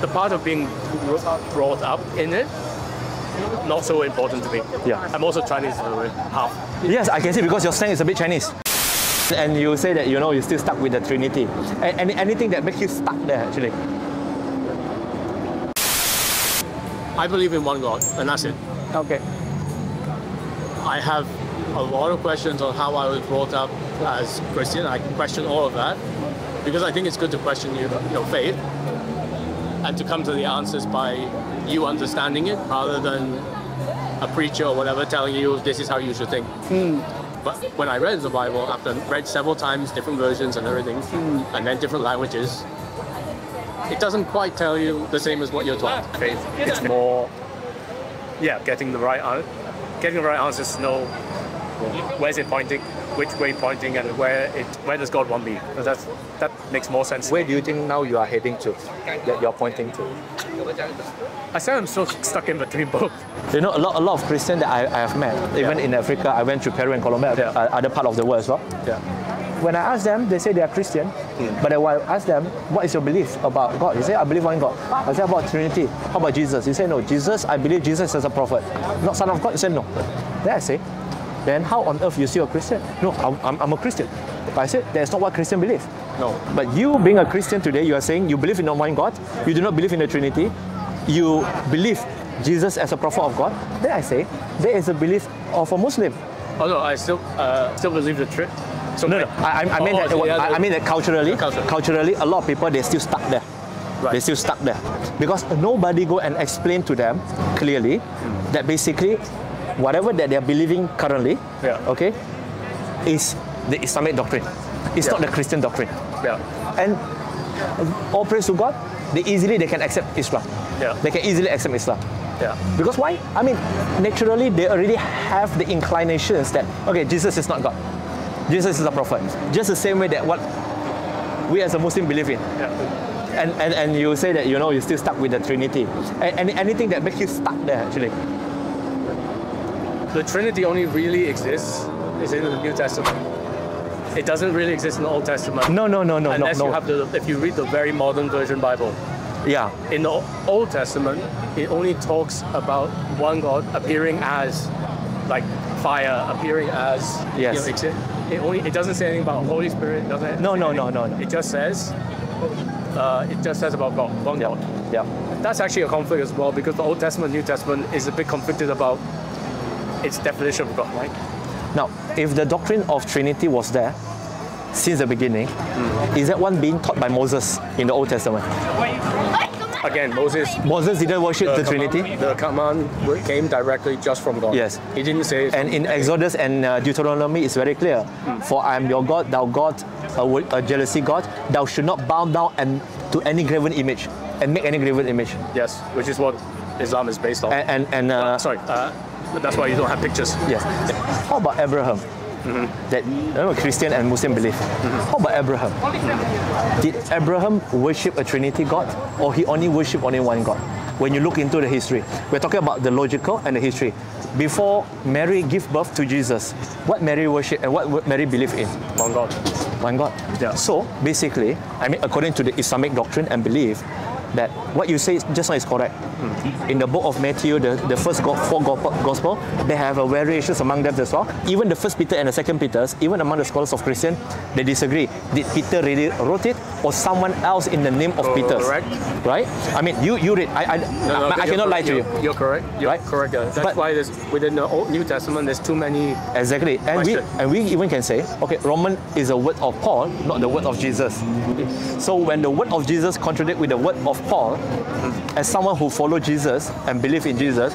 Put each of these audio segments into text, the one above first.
The part of being brought up in it, not so important to me. Yeah. I'm also Chinese, by the way, half. Yes, I can see because your slang is a bit Chinese. And you say that you know you're still stuck with the Trinity. A- Any, anything that makes you stuck there actually. I believe in one God, and that's it. Okay. I have a lot of questions on how I was brought up as Christian. I question all of that because I think it's good to question your, your faith and to come to the answers by you understanding it rather than a preacher or whatever telling you this is how you should think. Hmm. But when I read the Bible, after read several times different versions and everything, hmm. and then different languages, it doesn't quite tell you the same as what you're taught. Faith. It's more, yeah, getting the right an- getting the right answers to know where's it pointing, which way pointing, and where it where does God want me. So that's that makes more sense. Where do you think now you are heading to? That you're pointing to? I say I'm so stuck in between both. You know, a lot, a lot of Christians that I, I have met, even Yeah. in Africa, I went to Peru and Colombia, Yeah. uh, other part of the world as well. Yeah. When I ask them, they say they are Christian. But when I ask them, what is your belief about God? They say, I believe in God. I say, about Trinity. How about Jesus? He say, no, Jesus, I believe Jesus is a prophet. Not son of God. He said, no. Then I say, then how on earth you still a Christian? No, I'm, I'm, I'm a Christian. But I said, that's not what Christian believe. No. But you being a Christian today, you are saying you believe in the one God, you do not believe in the Trinity, you believe Jesus as a prophet of God, then I say there is a belief of a Muslim. Although I still uh, still believe the trick. So No, no, I, I, mean Oh, that. so the I, I mean that culturally, Culture. culturally, a lot of people they're still stuck there. Right. They're still stuck there because nobody go and explain to them clearly that basically whatever that they're believing currently, Yeah. okay, is the Islamic doctrine. It's Yeah. not the Christian doctrine. yeah. And all praise to God, they easily they can accept Islam. Yeah. They can easily accept Islam. Yeah. Because why? I mean, naturally they already have the inclinations that okay, Jesus is not God. Jesus is a prophet. Just the same way that what we as a Muslim believe in. Yeah. And, and, and you say that you know you're still stuck with the Trinity. A- Any, anything that makes you stuck there actually. The Trinity only really exists is in the New Testament. It doesn't really exist in the Old Testament. No, no, no, no, Unless no, you have the, if you read the very modern version Bible. yeah. In the Old Testament, it only talks about one God appearing as, like fire, appearing as. Yes. You know, exi- it only it doesn't say anything about Holy Spirit. Doesn't. No, no, no, no, no. It just says. Uh, it just says about God, one God. Yeah. That's actually a conflict as well because the Old Testament, New Testament is a bit conflicted about its definition of God, right? Now, if the doctrine of Trinity was there since the beginning, is that one being taught by Moses in the Old Testament? Again, Moses. Moses didn't worship the command- Trinity. The command came directly just from God. Yes. He didn't say. And in Exodus and uh, Deuteronomy, it's very clear. For I am your God, thou God, a, a jealousy God. Thou should not bow down and to any graven image and make any graven image. yes, which is what Islam is based on. And and, and uh, Sorry, uh, that's why you don't have pictures. yes. How about Abraham? Mm-hmm. That you know, Christian and Muslim belief. Mm-hmm. How about Abraham? Did Abraham worship a Trinity God, or he only worshiped only one God? When you look into the history, we're talking about the logical and the history. Before Mary gave birth to Jesus, what Mary worship and what Mary believed in? One God. One God. Yeah. So basically, I mean, according to the Islamic doctrine and belief, that what you say just now is correct. In the book of Matthew, the, the first go- four go- gospel, they have a variations among them as well. Even the first Peter and the second Peter, even among the scholars of Christian, they disagree. Did Peter really wrote it, or someone else in the name of oh, Peter? Correct. Right? I mean, you you read. I I, No, no, I, I cannot lie to you. You're, correct. You're Right? correct. That's But- why there's within the Old New Testament there's too many. Exactly. And we, and we even can say, okay, Roman is a word of Paul, not the word of Jesus. Mm-hmm. So when the word of Jesus contradict with the word of Paul, as someone who followed Jesus and believed in Jesus,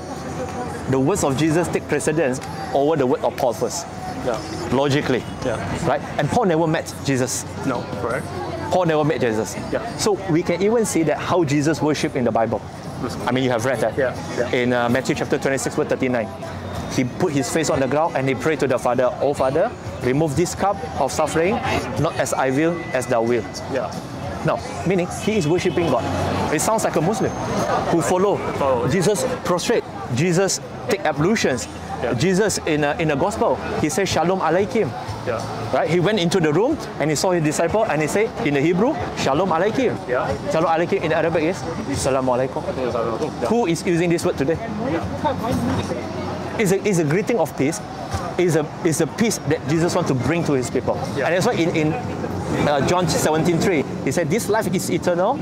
the words of Jesus take precedence over the word of Paul first, Yeah. logically. Yeah. Right? And Paul never met Jesus. No. Correct. Paul never met Jesus. Yeah. So we can even see that how Jesus worshipped in the Bible. I mean, you have read that. Yeah, yeah. In uh, Matthew chapter 26, verse 39. He put his face on the ground and he prayed to the Father, Oh Father, remove this cup of suffering, not as I will, as thou wilt. Yeah. Now, meaning he is worshipping God. It sounds like a Muslim who follow Follow. Jesus prostrate, Jesus take ablutions. Yeah. Jesus in a, in the gospel, he says Shalom Alaikum. Yeah. Right? He went into the room and he saw his disciple and he said in the Hebrew, Shalom Alaikum. Yeah. Shalom Alaikum in Arabic is Assalamu Alaikum. Yeah. Who is using this word today? It's a, it's a greeting of peace. It's a, it's a peace that Jesus wants to bring to his people. Yeah. And that's why in, in uh, John 17 3, he said, This life is eternal.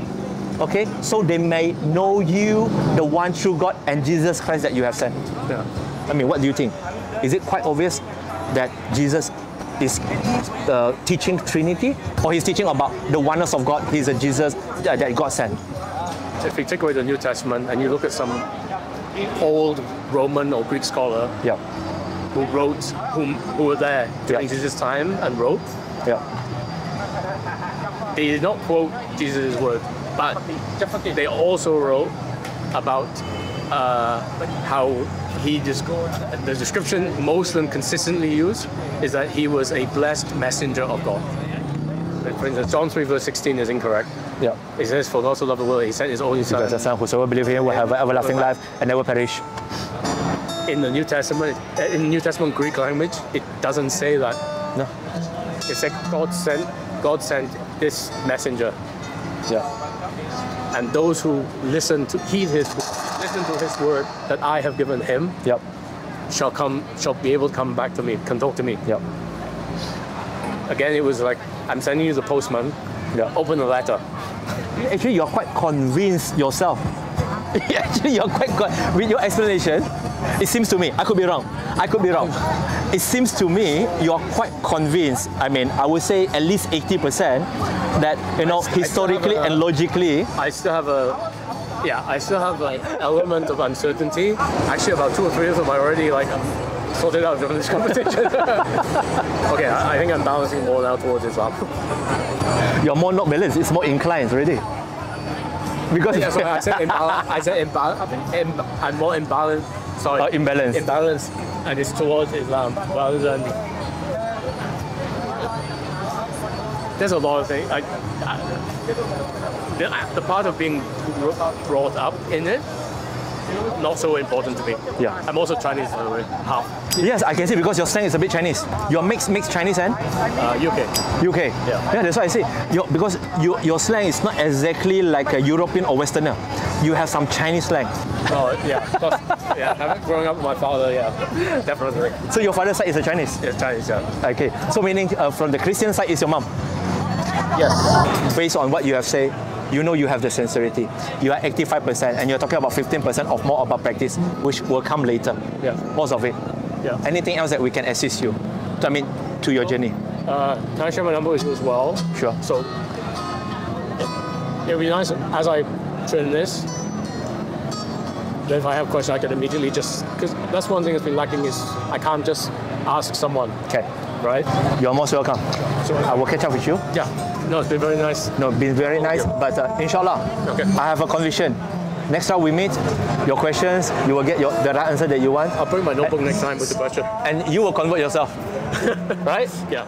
Okay, so they may know you, the one true God, and Jesus Christ that you have sent. Yeah. I mean, what do you think? Is it quite obvious that Jesus is uh, teaching Trinity, or he's teaching about the oneness of God? He's a Jesus that, that God sent. If you take away the New Testament and you look at some old Roman or Greek scholar Yeah, who wrote, whom, who were there during Yeah. Jesus' time and wrote, yeah, they did not quote Jesus' word, but they also wrote about uh, how he just the description most of them consistently use is that he was a blessed messenger of God. For instance, John 3 verse 16 is incorrect. yeah. It says, For God so loved the world, he sent his only son. Because the Son whosoever believes in him will have everlasting life and never perish. In the New Testament, uh, in the New Testament Greek language, it doesn't say that. No. It said God sent God sent this messenger. Yeah. and those who listen to heed his listen to his word that I have given him Yep. shall come shall be able to come back to me, can talk to me. Yep. Again, it was like I'm sending you the postman. Yeah. Open the letter. Actually, you're quite convinced yourself. Actually, you're quite con- with your explanation. It seems to me, I could be wrong. I could be wrong. It seems to me you're quite convinced. I mean, I would say at least 80% that you know I still have historically a- and logically. I still have a yeah, I still have an element of uncertainty. Actually, about two or three of them I already like sorted out during this competition. okay, I, I think I'm balancing more now towards Islam. You're more not balanced. It's more inclined already. Because yeah, so I said imbalanced. I said imbalanced. Im- I'm more imbalanced. Sorry, Uh, imbalanced. Imbalanced, and it's towards Islam rather than. There's a lot of things. I, I, uh, the, the part of being brought up in it, not so important to me. Yeah. I'm also Chinese, by the way, half. yes, I can see because your slang is a bit Chinese. You're mixed, mixed Chinese and Uh, UK. UK. Yeah. yeah that's why I say your, because you, your slang is not exactly like a European or Westerner. You have some Chinese slang. Oh, yeah. yeah, having growing up with my father, yeah, definitely. So your father's side is a Chinese. Yeah, Chinese, yeah. Okay. So meaning uh, from the Christian side is your mom. Yes. Based on what you have said, you know you have the sincerity. You are 85% and you're talking about 15% of more about practice, which will come later. Yeah. Most of it. Yeah. Anything else that we can assist you? I mean, to your journey. Uh, can I share my number with you as well? Sure. So it would be nice as I train this. Then if I have questions, I can immediately just because that's one thing that's been lacking is I can't just ask someone, Okay right? You're most welcome. So I will catch up with you. Yeah. No, it's been very nice. No, been very nice. Okay. But uh, inshallah, okay. I have a conviction. Next time we meet, your questions, you will get your, the right answer that you want. I'll bring my notebook and, next time with the question. And you will convert yourself, right? Yeah.